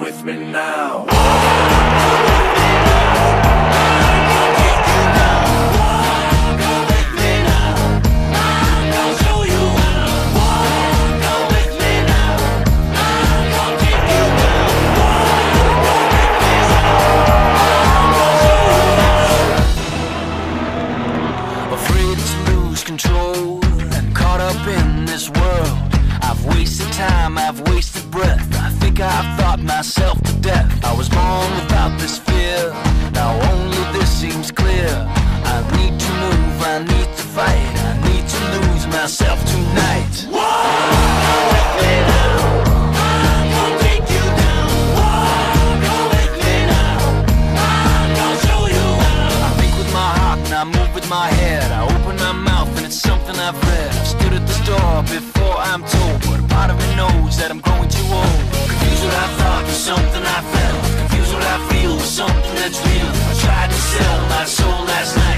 with me now. Afraid to lose control and caught up in this world. I've wasted time, I've wasted breath. I think I've thought myself to death. I was born without this fear. Now only this seems clear. I need to move, I need to fight. I need to lose myself tonight. I think with my heart and I move with my head. I open my mouth and it's something I've read. I've stood at this door before I'm told, me knows that I'm growing too old. Confused what I thought with something I felt. Confused what I feel with something that's real. I tried to sell my soul last night.